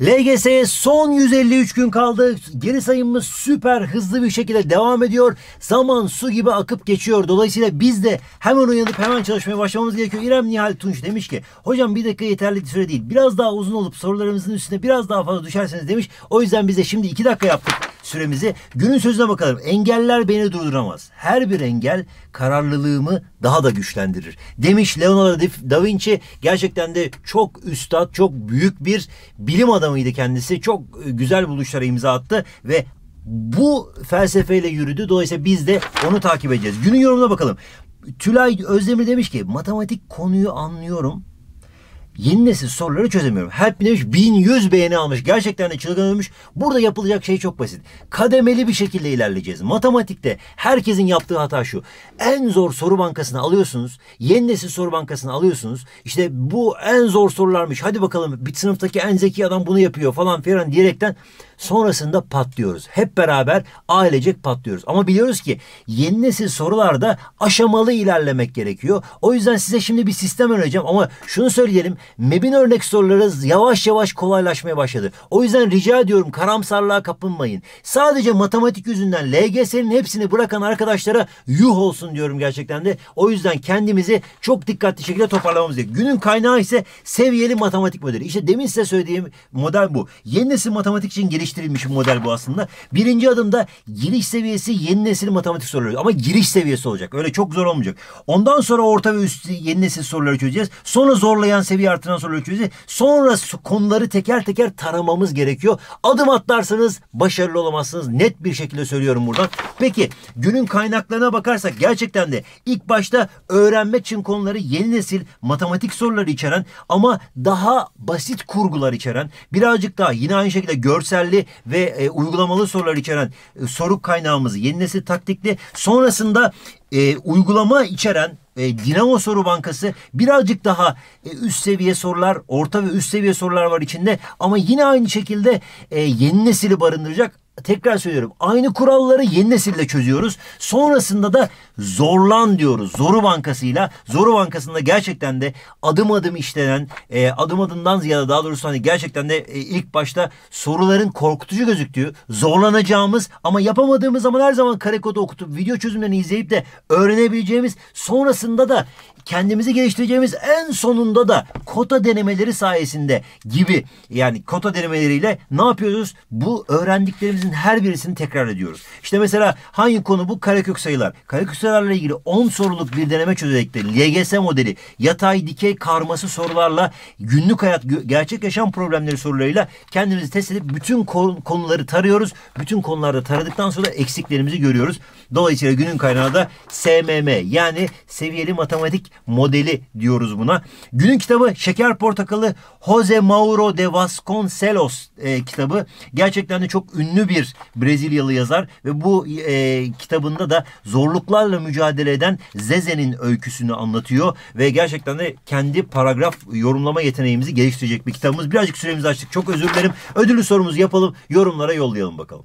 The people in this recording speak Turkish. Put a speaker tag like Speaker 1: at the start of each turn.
Speaker 1: LGS'ye son 153 gün kaldı. Geri sayımımız süper hızlı bir şekilde devam ediyor. Zaman su gibi akıp geçiyor. Dolayısıyla biz de hemen uyanıp hemen çalışmaya başlamamız gerekiyor. İrem Nihal Tunç demiş ki hocam bir dakika yeterli süre değil. Biraz daha uzun olup sorularımızın üstüne biraz daha fazla düşerseniz demiş. O yüzden biz de şimdi 2 dakika yaptık süremizi. Günün sözüne bakalım. Engeller beni durduramaz. Her bir engel kararlılığımı daha da güçlendirir. Demiş Leonardo da Vinci gerçekten de çok üstad, çok büyük bir bilim adamıydı kendisi. Çok e, güzel buluşlara imza attı ve bu felsefeyle yürüdü. Dolayısıyla biz de onu takip edeceğiz. Günün yorumuna bakalım. Tülay Özdemir demiş ki matematik konuyu anlıyorum Yeni nesil soruları çözemiyorum. Help demiş 1100 beğeni almış. Gerçekten de çılgın olmuş. Burada yapılacak şey çok basit. Kademeli bir şekilde ilerleyeceğiz. Matematikte herkesin yaptığı hata şu. En zor soru bankasını alıyorsunuz. Yeni nesil soru bankasını alıyorsunuz. İşte bu en zor sorularmış. Hadi bakalım bir sınıftaki en zeki adam bunu yapıyor falan filan diyerekten sonrasında patlıyoruz. Hep beraber ailecek patlıyoruz. Ama biliyoruz ki yeni nesil sorularda aşamalı ilerlemek gerekiyor. O yüzden size şimdi bir sistem önereceğim ama şunu söyleyelim. MEB'in örnek soruları yavaş yavaş kolaylaşmaya başladı. O yüzden rica ediyorum karamsarlığa kapılmayın. Sadece matematik yüzünden LGS'nin hepsini bırakan arkadaşlara yuh olsun diyorum gerçekten de. O yüzden kendimizi çok dikkatli şekilde toparlamamız gerekiyor. Günün kaynağı ise seviyeli matematik modeli. İşte demin size söylediğim model bu. Yeni nesil matematik için geliştirilmiş bir model bu aslında. Birinci adımda giriş seviyesi yeni nesil matematik soruları. Ama giriş seviyesi olacak. Öyle çok zor olmayacak. Ondan sonra orta ve üst yeni nesil soruları çözeceğiz. Sonra zorlayan seviye artıran soruları çözeceğiz. Sonra konuları teker teker taramamız gerekiyor. Adım atlarsanız başarılı olamazsınız. Net bir şekilde söylüyorum buradan. Peki günün kaynaklarına bakarsak gerçekten de ilk başta öğrenmek için konuları yeni nesil matematik soruları içeren ama daha basit kurgular içeren birazcık daha yine aynı şekilde görselli ve e, uygulamalı sorular içeren e, soru kaynağımız yeni nesil taktikli. Sonrasında e, uygulama içeren e, Dinamo Soru Bankası birazcık daha e, üst seviye sorular, orta ve üst seviye sorular var içinde ama yine aynı şekilde e, yeni nesili barındıracak tekrar söylüyorum. Aynı kuralları yeni nesille çözüyoruz. Sonrasında da zorlan diyoruz. Zoru Bankası'yla. Zoru Bankası'nda gerçekten de adım adım işlenen, e, adım adımdan ziyade daha doğrusu hani gerçekten de e, ilk başta soruların korkutucu gözüktüğü, zorlanacağımız ama yapamadığımız zaman her zaman kare kodu okutup video çözümlerini izleyip de öğrenebileceğimiz sonrasında da kendimizi geliştireceğimiz en sonunda da kota denemeleri sayesinde gibi yani kota denemeleriyle ne yapıyoruz? Bu öğrendiklerimizin her birisini tekrar ediyoruz. İşte mesela hangi konu bu? Karekök sayılar. Karekök sayılarla ilgili 10 soruluk bir deneme çözerek LGS modeli yatay dikey karması sorularla günlük hayat gerçek yaşam problemleri sorularıyla kendimizi test edip bütün konuları tarıyoruz. Bütün konularda taradıktan sonra eksiklerimizi görüyoruz. Dolayısıyla günün kaynağı da SMM yani seviyeli matematik modeli diyoruz buna. Günün kitabı Şeker Portakalı Jose Mauro de Vasconcelos e, kitabı. Gerçekten de çok ünlü bir Brezilyalı yazar ve bu e, kitabında da zorluklarla mücadele eden Zeze'nin öyküsünü anlatıyor ve gerçekten de kendi paragraf yorumlama yeteneğimizi geliştirecek bir kitabımız. Birazcık süremizi açtık. Çok özür dilerim. Ödüllü sorumuzu yapalım. Yorumlara yollayalım bakalım.